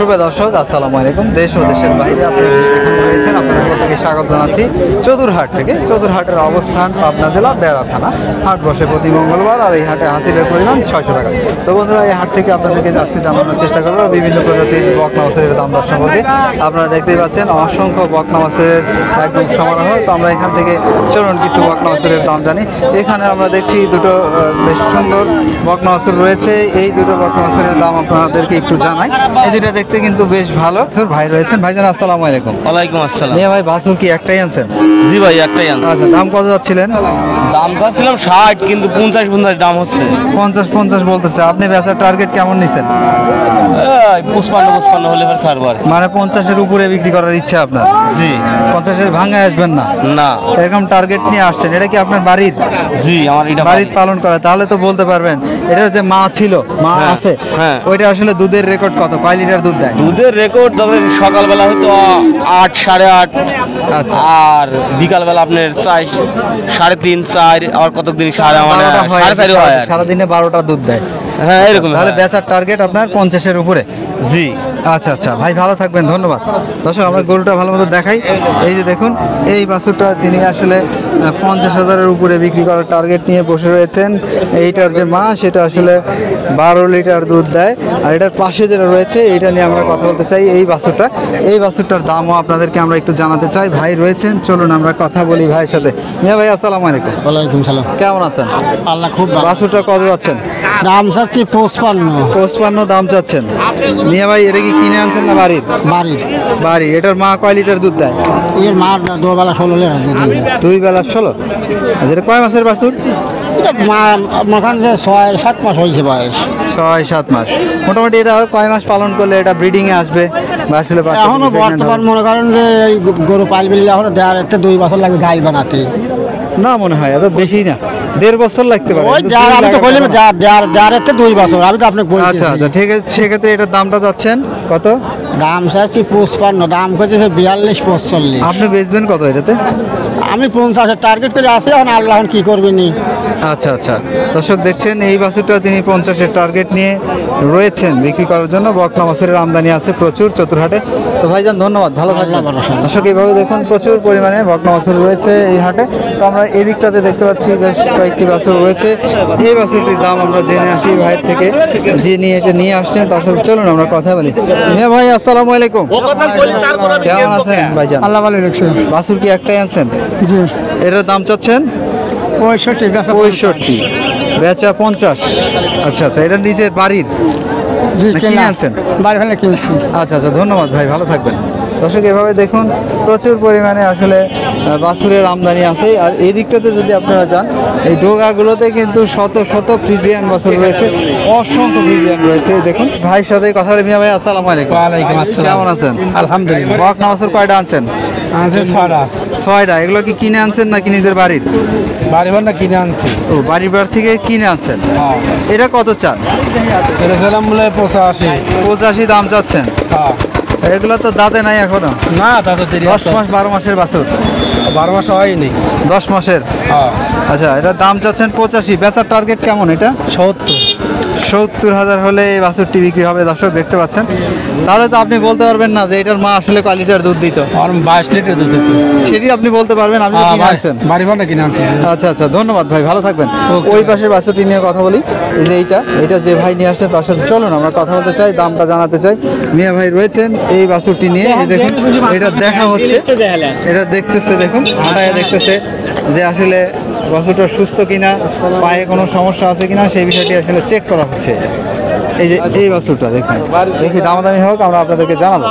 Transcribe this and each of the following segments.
শুভ দর্শক আসসালামু আলাইকুম। দেশ ও দেশের বাইরে আপনারা যে রয়েছেন আপনাদের প্রত্যেকে স্বাগত জানাচ্ছি চতুরহাট থেকে। চতুরহাটের অবস্থান পাবনা জেলা, বেড়া থানা। হাট বসে প্রতি মঙ্গলবার আর এই হাটে হাসিলের পরিমাণ ছয়শো টাকা। তো বন্ধুরা, এই হাট থেকে আপনাদেরকে আজকে জানানোর চেষ্টা করব বিভিন্ন প্রজাতির বকনা মাছের দাম দর সম্পর্কে। আপনারা দেখতেই পাচ্ছেন, অসংখ্য বকনা মাছের একদম সমারোহ। তো আমরা এখান থেকে চলুন কিছু বকনা মাছের দাম জানি। এখানে আমরা দেখছি দুটো বেশ সুন্দর বকনা মাছের রয়েছে। এই দুটো বকনা মাছের দাম আপনাদেরকে একটু জানাই। এই দুটো দেখতে কিন্তু বেশ ভালো। ভাই রয়েছেন। ভাইজান, আসসালামু আলাইকুম। ওয়ালাইকুম আসসালাম। মেয়ে ভাই বাসুর কি একটাই আনছেন? জি ভাই একটাই আনছি। আচ্ছা দাম কত যাচ্ছিলেন? দাম চাচ্ছিলাম ষাট কিন্তু পঞ্চাশ পঞ্চাশ দাম হচ্ছে। পঞ্চাশ পঞ্চাশ বলতেছে। আপনি বেচার টার্গেট কেমন নিছেন? পুষ্পান্ন পুষ্পান্ন হলে ফের ছাড়বো আর মানে পঞ্চাশের উপরে বিক্রি করার ইচ্ছা আপনার? জি। পঞ্চাশের ভাঙায় আসবেন না? না। এরকম টার্গেট নিয়ে আসছেন। এটা কি আপনার বাড়ির? জি আমার এটা বাড়ির পালন করা। তাহলে তো বলতে পারবেন এটা যে মা ছিল মা হ্যাঁ, আছে হ্যাঁ। ওইটা আসলে দুধের রেকর্ড কত? কয় লিটার দুধ দেয়? দুধের রেকর্ড ধরেন সকালবেলা হয়তো আট সাড়ে আট আচ্ছা। আর বিকালবেলা আপনার চাই সাড়ে তিন চার আবার কত দিন সাড়ে মানে সাড়ে চারি হয় সারাদিনে বারোটা দুধ দেয়। হ্যাঁ এরকম তাহলে বেচার টার্গেট আপনার পঞ্চাশের উপরে। জি। আচ্ছা আচ্ছা। ভাই ভালো থাকবেন ধন্যবাদ। দর্শক আমরা গরুটা ভালো মতো দেখাই। এই যে দেখুন এই বাছুরটা তিনি আসলে পঞ্চাশ হাজারের উপরে বিক্রি করার টার্গেট নিয়ে বসে রয়েছেন। এইটার যে মা সেটা আসলে বারো লিটার দুধ দেয়। আর এটার পাশে যেটা রয়েছে এইটা নিয়ে আমরা কথা বলতে চাই। এই বাছুরটা এই বাছুরটার দামও আপনাদেরকে আমরা একটু জানাতে চাই। ভাই রয়েছেন চলুন আমরা কথা বলি ভাইয়ের সাথে। মিয়া ভাই আসসালামু আলাইকুম। ওয়ালাইকুম সালাম। কেমন আছেন? আল্লাহ খুব বাছুরটা কত যাচ্ছেন? দাম চাচ্ছি পঁচপান্ন। পঁচপান্ন দাম চাচ্ছেন। মিয়া ভাই এটা কি কিনে আনছেন না বাড়ির? বাড়ির। বাড়ি এটার মা কয় লিটার দুধ দেয়? এর মা দুবেলা ষোলো লিটার দুধ দিয়েছে। দুই বেলা ষোলো? আচ্ছা এটা কয় মাসের বাছুর? এটা মা মাখান যে ছয় সাত মাস হয়েছে বয়স। ছয় সাত মাস। মোটামুটি এটা আর কয় মাস পালন করলে এটা ব্রিডিং এ আসবে? আসলে বর্তমান মনে করেন যে এই গরু পালবিল এখনও এতে দুই বছর লাগবে গাই বানাতে। না মনে হয় এত বেশি না। দেড় বছর লাগতে পারে। ওই যার দুই আমি তো বললাম যার যার যার একটা দুই বছর আমি তো আপনাকে বলছি। আচ্ছা আচ্ছা ঠিক আছে সেক্ষেত্রে এটার দামটা যাচ্ছেন? কত? দাম চাচ্ছি পঁচপান্ন দাম করছে বিয়াল্লিশ পঁচল্লিশ আপনি বেচবেন কত এটাতে? আমি পঞ্চাশের টার্গেট করে আসি এখন আল্লাহ কি করবি নি? আচ্ছা আচ্ছা। দর্শক দেখছেন এই বাছুরটা তিনি পঞ্চাশের টার্গেট নিয়ে রয়েছেন বিক্রি করার জন্য। বকনা মাছের আমদানি আছে প্রচুর চতুরহাটে। তো ভাইজান ধন্যবাদ। ভালো থাকবেন। দর্শক এইভাবে দেখুন প্রচুর পরিমাণে বকনা বাছুর রয়েছে এই হাটে। তো আমরা এই দিকটাতে দেখতে পাচ্ছি বেশ কয়েকটি বাছুর রয়েছে। এই বাছুরটির দাম আমরা জেনে আসি ভাইয়ের থেকে যে নিয়ে এটা নিয়ে আসছেন। তার সাথে চলুন আমরা কথা বলি। মিয়া ভাই আসসালামু আলাইকুম। কেমন আছেন ভাইজান? আল্লাহ ভালো বাছুর কি একটাই আনছেন? জি। এটার দাম চাচ্ছেন? পঁয়ষট্টি পঁয়ষট্টি। বেচা পঞ্চাশ। আচ্ছা আচ্ছা এটা নিজের বাড়ির? জি কিনে আনছেন? বাড়ি ভালো কিনছি। আচ্ছা আচ্ছা ধন্যবাদ ভাই ভালো থাকবেন। দর্শক এভাবে দেখুন প্রচুর পরিমাণে আসলে বাছুরের আমদানি আছে। আর এই দিকটাতে যদি আপনারা যান এই ডোগাগুলোতে কিন্তু শত শত ফ্রিজিয়ান বাছুর রয়েছে। অসংখ্য ফ্রিজিয়ান রয়েছে। দেখুন ভাইয়ের সাথে কথা বলে মিয়া ভাই আসসালামু আলাইকুম। ওয়ালাইকুম আসসালাম। কেমন আছেন? আলহামদুলিল্লাহ। বক বাছুর কয়টা আনছেন? আছে ছড়া ছয়টা। এগুলো কি কিনে আনছেন নাকি নিজের বাড়ির? বাড়ি ভান্ডা কিনে আনছি। ও বাড়ির বার থেকে কিনে আনছেন? হ্যাঁ। এটা কত চান? এটা ছিলাম বলে পঁচাশি। পঁচাশি দাম চাচ্ছেন? হ্যাঁ। এগুলো তো দাঁতে নাই এখনও। না দাদা দেরি দশ মাস বারো মাসের বাছুর। বারো মাস হয়নি। দশ মাসের? হ্যাঁ। আচ্ছা এটা দাম চাচ্ছেন পঁচাশি। বেচার টার্গেট কেমন এটা? সত্তর। সত্তর হাজার হলে এই বাছুরটি বিক্রি হবে দর্শক দেখতে পাচ্ছেন। তাহলে তো আপনি বলতে পারবেন না যে এটার মা আসলে কোয়ালিটির দুধ দিত। আর বাইশ লিটার দুধ দিত। সেটি আপনি বলতে পারবেন আপনি কিনে আনছেন। বাড়ি ভান্ডা কিনে আনছি। আচ্ছা আচ্ছা ধন্যবাদ ভাই ভালো থাকবেন। ওই পাশের বাছুরটি নিয়ে কথা বলি এই যে এইটা এটা যে ভাই নিয়ে আসছে তার সাথে চলুন আমরা কথা বলতে চাই দামটা জানাতে চাই। মিয়া ভাই রয়েছেন এই বাছুরটি নিয়ে এই দেখুন এটা দেখা হচ্ছে এটা দেখতেছে দেখুন হাঁটায় দেখতেছে যে আসলে বাছুরটা সুস্থ কিনা, পায়ে কোনো সমস্যা আছে কিনা, সেই বিষয়টি আসলে চেক করা হচ্ছে। এই যে, এই বাছুরটা দেখুন। দেখি দামাদামি হোক, আমরা আপনাদেরকে জানাব।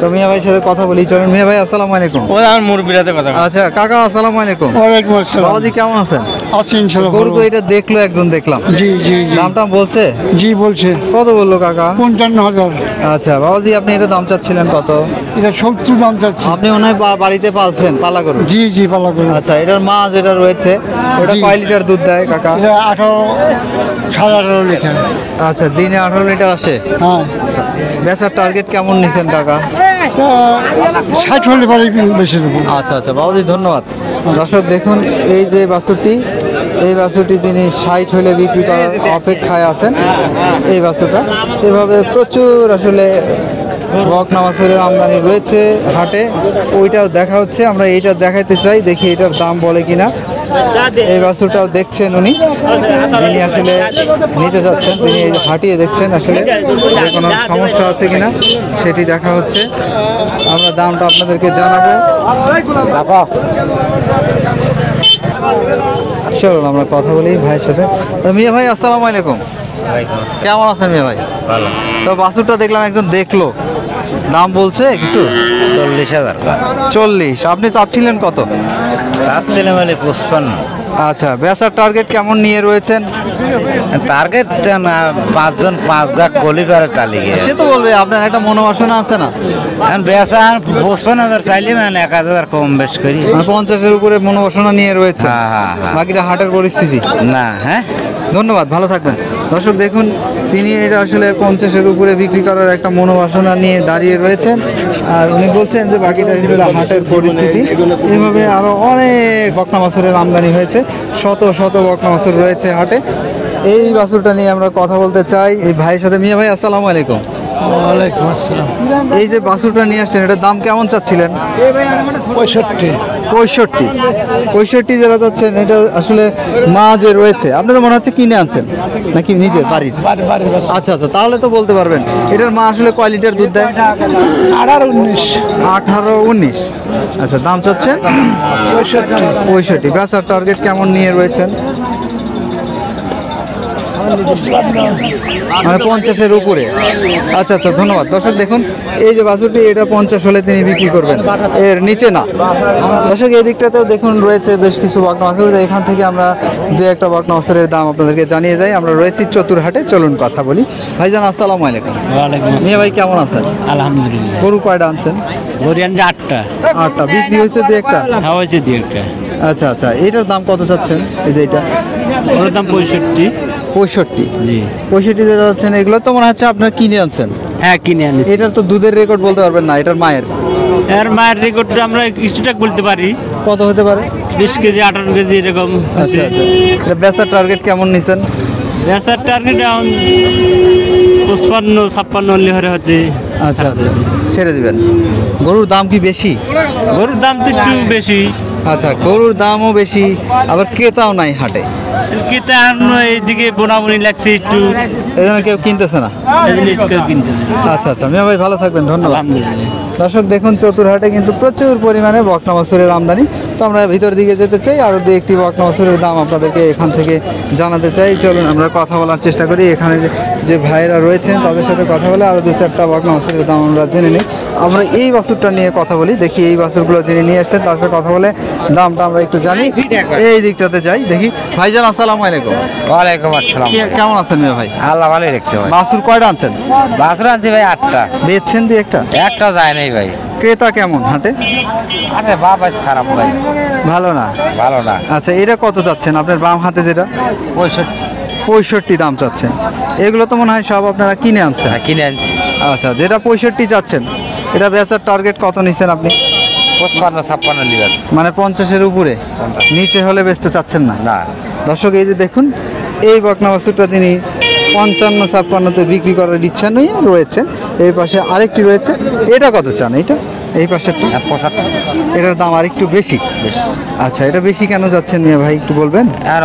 তো মিয়া ভাইয়ের সাথে কথা বলি। চলুন মিয়া ভাই আসসালামু আলাইকুম। ওই আমার মুরব্বীরাতে কথা আচ্ছা কাকা আসসালামু আলাইকুম। ওয়ালাইকুম আসসালাম। বাবাজি কেমন আছেন? আছি ইনশাল্লাহ গরু তো এটা দেখল একজন দেখলাম। জি জি জি। দামটা বলছে? জি বলছে। কত বলল কাকা? পঞ্চান্ন হাজার। আচ্ছা বাবাজি আপনি এটা দাম চাচ্ছিলেন কত? এটা সত্তর দাম চাচ্ছি। আপনি মনে হয় বা- বাড়িতে পালছেন পালা করুন জি জি পালা করে আচ্ছা এটার মা যেটা রয়েছে ওটা। কয় লিটার দুধ দেয় কাকা? এটা আঠারো সাড়ে আঠারো লিটার। আচ্ছা দিনে আঠারো লিটার আসে? হ্যাঁ। আচ্ছা বেচার টার্গেট কেমন নিছেন কাকা? ষাট হলে পরে বেশি আচ্ছা আচ্ছা বাবাজি, ধন্যবাদ। দর্শক, দেখুন, এই যে বাছুরটি এই বাছুরটি তিনি ষাট হলে বিক্রি করার অপেক্ষায় আছেন, এই বাছুরটা এভাবে প্রচুর আসলে বকনা মাছের আমদানি রয়েছে হাটে। ওইটাও দেখা হচ্ছে আমরা এইটা দেখাইতে চাই দেখি এটার দাম বলে কিনা। এই বাছুরটাও দেখছেন উনি যিনি আসলে নিতে যাচ্ছেন তিনি হাঁটিয়ে দেখছেন আসলে যে কোনো সমস্যা আছে কিনা সেটি দেখা হচ্ছে। আমরা দামটা আপনাদেরকে জানাব। চলুন আমরা কথা বলি ভাইয়ের সাথে। মিয়া ভাই আসসালামু আলাইকুম। কেমন আছেন মিয়া ভাই? তো বাছুরটা দেখলাম একজন দেখল। দাম বলছে কিছু? চল্লিশ হাজার। চল্লিশ। আপনি চাচ্ছিলেন কত? চাচ্ছিলাম হলে পঁচপান্ন। আচ্ছা বেচার টার্গেট কেমন নিয়ে রয়েছেন? টার্গেট না পাঁচজন পাঁচ লাখ কলিপারে তালিকা সে তো বলবে আপনার একটা মনোবাসনা আছে না? এখন বেসা পঁচপান্ন হাজার চাইলে মানে এক হাজার কম বেশ করি। মানে পঞ্চাশের উপরে মনোবাসনা নিয়ে রয়েছে। হ্যাঁ হ্যাঁ হ্যাঁ। বাকিটা হাটের পরিস্থিতি? না হ্যাঁ। ধন্যবাদ ভালো থাকবেন। দর্শক, দেখুন, তিনি এটা আসলে পঞ্চাশের উপরে বিক্রি করার একটা মনোবাসনা নিয়ে দাঁড়িয়ে রয়েছেন। আর উনি বলছেন যে বাকিটা হাটের পরিস্থিতি। এভাবে আরও অনেক বকনা মাছুরের আমদানি হয়েছে। শত শত বকনা মাছুর রয়েছে হাটে। এই বাছুরটা নিয়ে আমরা কথা বলতে চাই। এই ভাইয়ের সাথে মিয়া ভাই, আসসালামু আলাইকুম। ওয়ালাইকুম আসসালাম। এই যে বাছুরটা নিয়ে আসছেন এটার দাম কেমন চাচ্ছিলেন? পঁয়ষট্টি। পঁয়ষট্টি। পঁয়ষট্টি যারা যাচ্ছেন এটা আসলে মা যে রয়েছে আপনাদের মনে হচ্ছে কিনে আনছেন? নাকি নিজের বাড়ির? আচ্ছা আচ্ছা তাহলে তো বলতে পারবেন। এটার মা আসলে কয় লিটার দুধ দেয়? আঠারো উনিশ। আঠারো উনিশ। আচ্ছা দাম চাচ্ছেন? পঁয়ষট্টি। পঁয়ষট্টি। বেচার টার্গেট কেমন নিয়ে রয়েছেন? মানে পঞ্চাশের উপরে। আচ্ছা আচ্ছা ধন্যবাদ। দর্শক দেখুন এই যে বাছুরটি এটা পঞ্চাশ হলে তিনি বিক্রি করবেন। এর নিচে না। দর্শক এই দিকটাতেও দেখুন রয়েছে বেশ কিছু বকনা বাছুর। এখান থেকে আমরা দু একটা বকনা বাছুরের দাম আপনাদেরকে জানিয়ে যাই। আমরা রয়েছি চতুরহাটে। চলুন কথা বলি। ভাইজান আসসালামু আলাইকুম। মিয়া ভাই কেমন আছেন? আলহামদুলিল্লাহ। গরু কয়টা আনছেন? আটটা। আটটা। বিক্রি হয়েছে দু একটা? হ্যাঁ হয়েছে দু একটা। আচ্ছা আচ্ছা। এটার দাম কত চাচ্ছেন? এই যে এটা। ওর দাম পঁয়ষট্টি। পঁয়ষট্টি। জি। পঁয়ষট্টি যেটা যাচ্ছেন এগুলো তো মনে হচ্ছে আপনার কিনে আনছেন? হ্যাঁ কিনে আনিস এটার তো দুধের রেকর্ড বলতে পারবেন না এটার মায়ের। এর মায়ের রেকর্ডটা আমরা কিছুটা বলতে পারি। কত হতে পারে? বিশ কেজি আঠারো কেজি এরকম। আচ্ছা আচ্ছা। এটা বেচার টার্গেট কেমন নিছেন? বেচার টার্গেট এখন পঁচপান্ন ছাপ্পান্ন হলে হরে হতে আচ্ছা আচ্ছা। ছেড়ে দিবেন। গরুর দাম কি বেশি? গরুর দাম তো একটু বেশি। আচ্ছা গরুর দামও বেশি আবার ক্রেতাও নাই হাটে। কিন্তু এখন এইদিকে বোনাবনি লাগছে একটু। এই জন্য কেউ কিনতেছে না। আচ্ছা আচ্ছা মিয়া ভাই ভালো থাকবেন ধন্যবাদ। দর্শক দেখুন চতুরহাটে কিন্তু প্রচুর পরিমাণে বকনা মাসুরের আমদানি। তো আমরা ভিতর দিকে যেতে চাই আরও দু একটি বকনা মাসুরের দাম আপনাদেরকে এখান থেকে জানাতে চাই। চলুন আমরা কথা বলার চেষ্টা করি। এখানে যে- ভাইয়েরা রয়েছেন তাদের সাথে কথা বলে আরও দু চারটা বকনা মাসুরের দাম আমরা জেনে নিই। আমরা এই বাসুরটা নিয়ে কথা বলি দেখি এই বাসুরগুলো যিনি নিয়ে এসছেন তার সাথে কথা বলে দামটা আমরা একটু জানি। এই দিকটাতে যাই দেখি। ভাইজান আসসালামু আলাইকুম। ওয়ালাইকুম আসসালাম। কেমন আছেন মিয়া ভাই? আল্লাহ ভালোই রেখেছে ভাই। বাছুর কয়টা আনছেন? বাসরা আনছি ভাই আটটা। বেচছেন দিয়ে একটা? একটা যায় নাই ভাই ক্রেতা কেমন হাটে? আরে আজ খারাপ ভাই। ভালো না? ভালো না। আচ্ছা এটা কত চাচ্ছেন আপনার বাম হাতে যেটা? পঁয়ষট্টি। পঁয়ষট্টি দাম চাচ্ছেন। এগুলো তো মনে হয় সব আপনারা কিনে আনছেন। হ্যাঁ, কিনে আনছি। আচ্ছা যেটা পঁয়ষট্টি চাচ্ছেন এটা বেচার টার্গেট কত নিচ্ছেন আপনি? পঁচপান্ন ছাপ্পান্ন লিবাস মানে পঞ্চাশের উপরে? নিচে হলে বেচতে চাচ্ছেন না? না। দর্শক এই যে দেখুন এই বকনা বস্তুটা তিনি পঞ্চান্ন ছাপ্পান্নতে বিক্রি করার ইচ্ছা নিয়ে রয়েছে। এই পাশে আরেকটি রয়েছে। এটা কত চান এটা এই পাশে পঁচাত্তর। এটার দাম আর একটু বেশি। আচ্ছা এটা বেশি কেন যাচ্ছেন নিয়ে ভাই একটু বলবেন? আর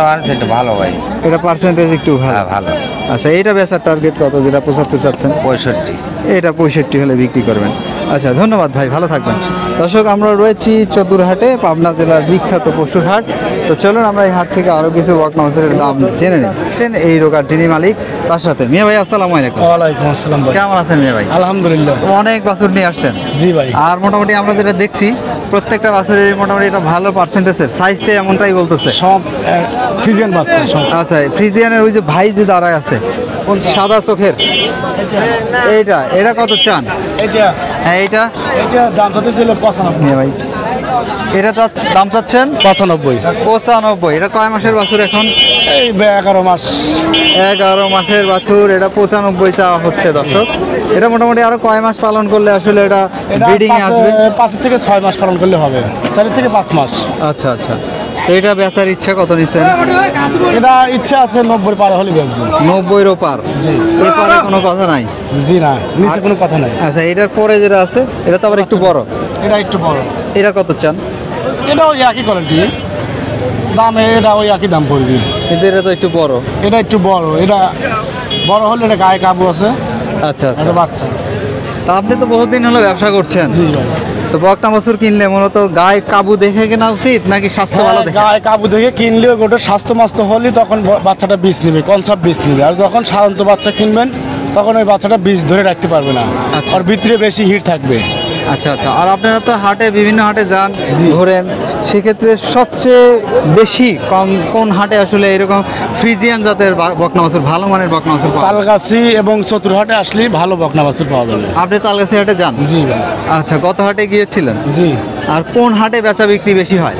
ভালো ভাই। এটা পার্সেন্টেজ একটু ভালো। হ্যাঁ ভালো। আচ্ছা এটা বেচার টার্গেট কত? যেটা পঁচাত্তর চাচ্ছেন? পঁয়ষট্টি। এটা পঁয়ষট্টি হলে বিক্রি করবেন। আচ্ছা ধন্যবাদ ভাই ভালো থাকবেন। দর্শক আমরা রয়েছি চতুরহাটে পাবনা জেলার বিখ্যাত পশুর হাট। তো চলুন আমরা এই হাট থেকে আরও কিছু বকনা মাছের দাম জেনে নিচ্ছেন এই রোগার যিনি মালিক তার সাথে। মিয়া ভাই আসসালামু আলাইকুম। ওয়ালাইকুম আসসালাম ভাই। কেমন আছেন মিয়া ভাই? আলহামদুলিল্লাহ। অনেক বাছুর নিয়ে আসছেন। জি ভাই। আর মোটামুটি আমরা যেটা দেখছি প্রত্যেকটা বাছুরের মোটামুটি এটা ভালো পার্সেন্টেজের সাইজটা এমনটাই বলতেছে। সব ফ্রিজিয়ান বাচ্চা সব। আচ্ছা ফ্রিজিয়ানের ওই যে ভাই যে দাঁড়ায় আছে সাদা চোখের। এইটা। এটা কত চান? এটা হ্যাঁ এইটা? এটা দাম ছিল পঁচানব্বই। ভাই। এটা দাম চাচ্ছেন? পঁচানব্বই। পঁচানব্বই। এটা কয় মাসের বাছুর এখন? এই এগারো মাস। এগারো মাসের বাছুর এটা পঁচানব্বই চাওয়া হচ্ছে দর্শক। এটা মোটামুটি আরও কয় মাস পালন করলে আসলে এটা ব্রিডিং আসবে? পাঁচের থেকে ছয় মাস পালন করলে হবে। চারের থেকে পাঁচ মাস। আচ্ছা আচ্ছা। এটা বেচার ইচ্ছা কত নিচ্ছেন এটা ইচ্ছা আছে নব্বই পার হলে বেচবো। নব্বইয়ের ওপার জি। এ পারে কোনো কথা নাই? জি না। নিচে কোনো কথা নাই। আচ্ছা এটার পরে যেটা আছে এটা তো আবার একটু বড়। এটা একটু বড়। এটা কত চান? এটাও একই কোয়ালিটি দামে এটা ওই একই দাম পড়বে। কিন্তু এটা তো একটু বড়। এটা একটু বড়। এটা বড় হলে এটা গায়ে কাবু আছে। আচ্ছা আচ্ছা। এটা বাচ্চা। তা আপনি তো বহুদিন হলো ব্যবসা করছেন। জি ভাই। তো বকনা বছর কিনলে মূলত গায়ে কাবু দেখে কেনা উচিত নাকি স্বাস্থ্য ভালো দেখে? গায়ে কাবু দেখে কিনলে গোটা স্বাস্থ্য মাস্ত হলে তখন বাচ্চাটা বীজ নেবে কনসাপ বিষ নেবে। আর যখন সাধারণত বাচ্চা কিনবেন তখন ওই বাচ্চাটা বিষ ধরে রাখতে পারবে না। আচ্ছা। আর ভিতরে বেশি হিট থাকবে। আচ্ছা আচ্ছা। আর আপনারা তো হাটে বিভিন্ন হাটে যান। ঘোরেন। সেক্ষেত্রে সবচেয়ে বেশি কম কোন হাটে আসলে এরকম ফ্রিজিয়ান জাতের বকনা বাছুর ভালো মানের বকনা যায়? তালগাছি এবং চতুরহাটে আসলে ভালো বকনা বাছুর পাওয়া যাবে। আপনি তালগাছি হাটে যান? জি আচ্ছা গত হাটে গিয়েছিলেন? জি। আর কোন হাটে বেচা বিক্রি বেশি হয়?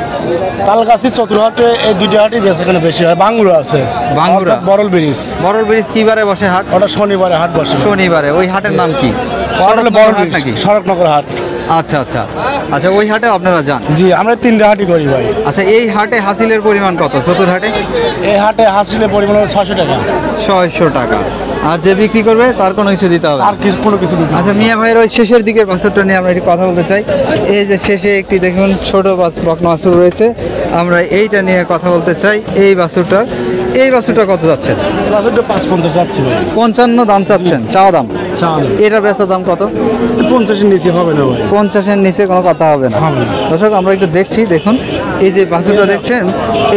তালগাছি চতুরহাটে এই দুইটা হাটই বেশিখানে বেশি হয়। বাঙ্গুরা আছে? অর্থাৎ বরল ব্রিজ বড় ব্রিজ কি বারে বসে হাট? ওটা শনিবারে হাট বসে। শনিবারে। ওই হাটের নাম কি? হাট ব্রিজ নাকি? সড়কনগর হাট আচ্ছা আচ্ছা। আচ্ছা ওই হাটে আপনারা যান? জি আমরা তিনটা হাটই করি ভাই। আচ্ছা এই হাটে হাসিলের পরিমাণ কত? চতুর হাটে? এই হাটে হাসিলে পরিমাণ টাকা। ছয়শো টাকা। আর যে বিক্রি করবে তার কোনো কিছু দিতে হবে আর কিছু কোনো কিছু দিতে আচ্ছা মিয়া ভাইয়ের ওই শেষের দিকের বাছুরটা নিয়ে আমরা একটু কথা বলতে চাই। এই যে শেষে একটি দেখুন ছোট বাছ- বকনা বাছুর রয়েছে। আমরা এইটা নিয়ে কথা বলতে চাই এই বাছুরটা এই বাছুরটা কত যাচ্ছে বাছুরটা পাঁচ পঞ্চাশ যাচ্ছে পঞ্চান্ন দাম চাচ্ছেন চাওয়া দাম? এটা বেচার দাম কত? পঞ্চাশের নিচে হবে না ভাই। পঞ্চাশের নিচে কোনো কথা হবে না। দর্শক আমরা একটু দেখছি দেখুন। এই যে বাছুরটা দেখছেন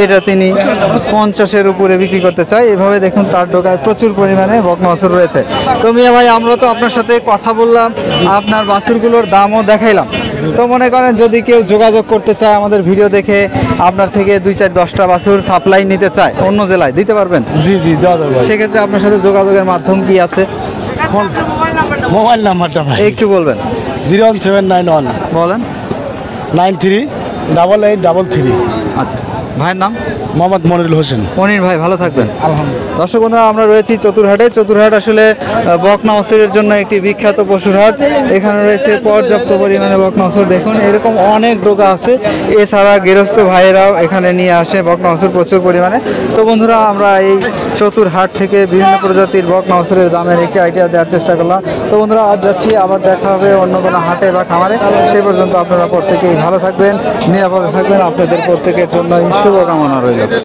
এটা তিনি পঞ্চাশের উপরে বিক্রি করতে চাই এভাবে দেখুন তার ডোকায় প্রচুর পরিমাণে বকনা বাছুর রয়েছে। তো মিয়া ভাই আমরা তো আপনার সাথে কথা বললাম আপনার বাছুরগুলোর দামও দেখাইলাম। তো মনে করেন যদি কেউ যোগাযোগ করতে চায় আমাদের ভিডিও দেখে আপনার থেকে দুই চার দশটা বাছুর সাপ্লাই নিতে চায় অন্য জেলায় দিতে পারবেন? জি জি ভাই সেক্ষেত্রে আপনার সাথে যোগাযোগের মাধ্যম কি আছে? মোবাইল নাম্বারটা ভাই। একটু বলবেন। Zero one seven nine one. বলেন। Nine three double eight double three. আচ্ছা। ভাইয়ের নাম? মোহাম্মদ মনিরুল হোসেন। মনির ভাই ভালো থাকবেন। আলহামদুলিল্লাহ। দর্শক বন্ধুরা আমরা রয়েছি চতুরহাটে। চতুরহাট আসলে বকনা অসুরের জন্য একটি বিখ্যাত পশুর হাট। এখানে রয়েছে পর্যাপ্ত পরিমাণে বকনা অসুর দেখুন এরকম অনেক ডোকা আছে। এছাড়া গৃহস্থ ভাইয়েরাও এখানে নিয়ে আসে বকনা অসুর প্রচুর পরিমাণে। তো বন্ধুরা আমরা এই চতুরহাট থেকে বিভিন্ন প্রজাতির বকনা অসুরের দামের একটি আইডিয়া দেওয়ার চেষ্টা করলাম। তো বন্ধুরা আজ যাচ্ছি আবার দেখা হবে অন্য কোনো হাটে বা খামারে। সেই পর্যন্ত আপনারা প্রত্যেকেই ভালো থাকবেন নিরাপদে থাকবেন। আপনাদের প্রত্যেকের জন্য শুভকামনা রইল।